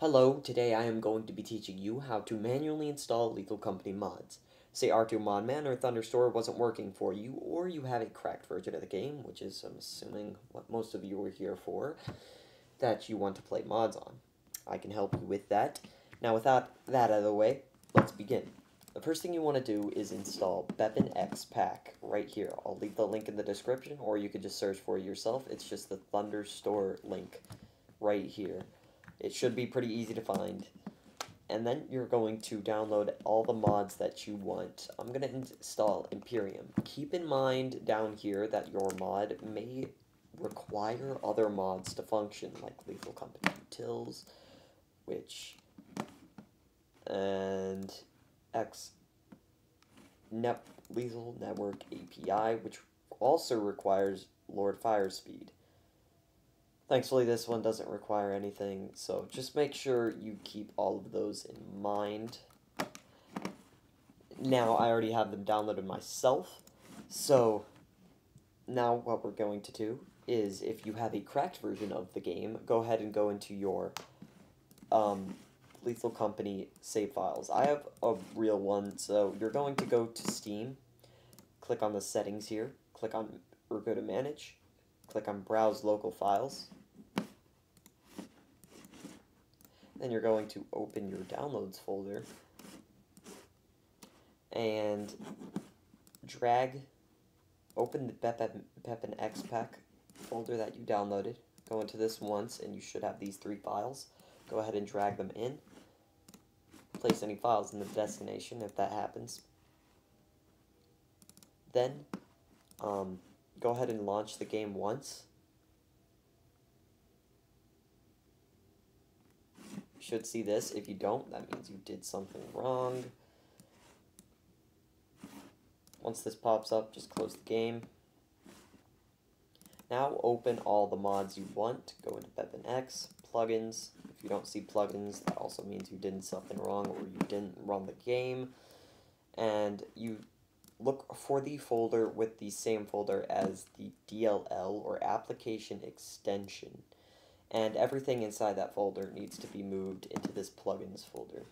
Hello, today I am going to be teaching you how to manually install Lethal Company mods. Say r2modman or Thunderstore wasn't working for you, or you have a cracked version of the game, which is, I'm assuming, what most of you are here for, that you want to play mods on. I can help you with that. Now, without that out of the way, let's begin. The first thing you want to do is install BepInExPack right here. I'll leave the link in the description, or you could just search for it yourself. It's just the Thunderstore link right here. It should be pretty easy to find. And then you're going to download all the mods that you want. I'm going to install Imperium. Keep in mind down here that your mod may require other mods to function, like Lethal Company Utils, which, and X Net Lethal Network API, which also requires Lord Firespeed. Thankfully, this one doesn't require anything, so just make sure you keep all of those in mind. Now, I already have them downloaded myself, so now what we're going to do is, if you have a cracked version of the game, go ahead and go into your um, Lethal Company save files. I have a real one, so you're going to go to Steam, click on the settings here, click on, or go to Manage, click on Browse Local Files, then you're going to open your downloads folder and drag open the BepInExPack folder that you downloaded. Go into this once and you should have these three files. Go ahead and drag them in. Place any files in the destination if that happens. Then um, go ahead and launch the game once should see this. If you don't, that means you did something wrong. Once this pops up, just close the game. Now open all the mods you want. Go into BepInEx, plugins. If you don't see plugins, that also means you did something wrong or you didn't run the game. And you look for the folder with the same folder as the DLL or application extension and everything inside that folder needs to be moved into this plugins folder.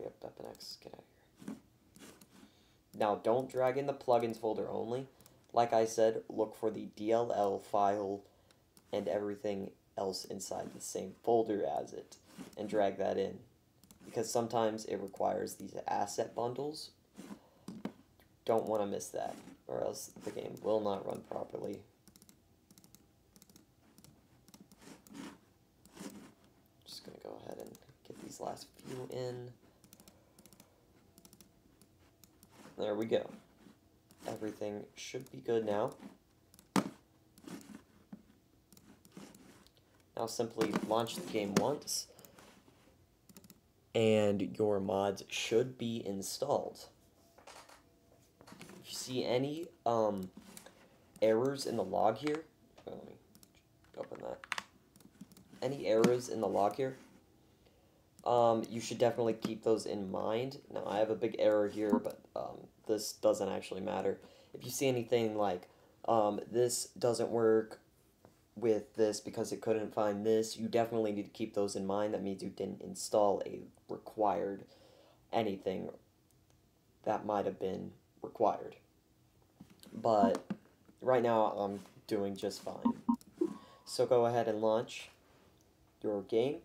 Yep, Beppin get out of here. Now, don't drag in the plugins folder only. Like I said, look for the DLL file and everything else inside the same folder as it, and drag that in. Because sometimes it requires these asset bundles. Don't want to miss that, or else the game will not run properly. These last few in. There we go. Everything should be good now. Now simply launch the game once, and your mods should be installed. If you see any um, errors in the log here, let me open that. Any errors in the log here, um, you should definitely keep those in mind. Now, I have a big error here, but um, this doesn't actually matter. If you see anything like um, this doesn't work with this because it couldn't find this, you definitely need to keep those in mind. That means you didn't install a required anything that might have been required. But right now, I'm doing just fine. So go ahead and launch your game.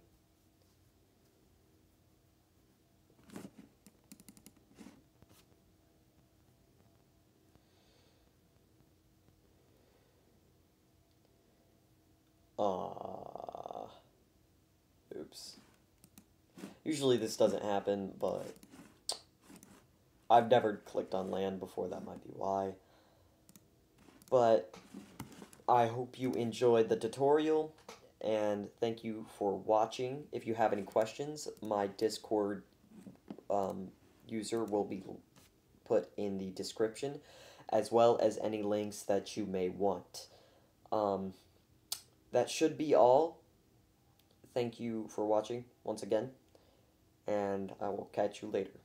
Ah. Oops. Usually this doesn't happen, but I've never clicked on land before, that might be why. But I hope you enjoyed the tutorial, and thank you for watching. If you have any questions, my Discord um, user will be put in the description, as well as any links that you may want. Um, that should be all. Thank you for watching once again, and I will catch you later.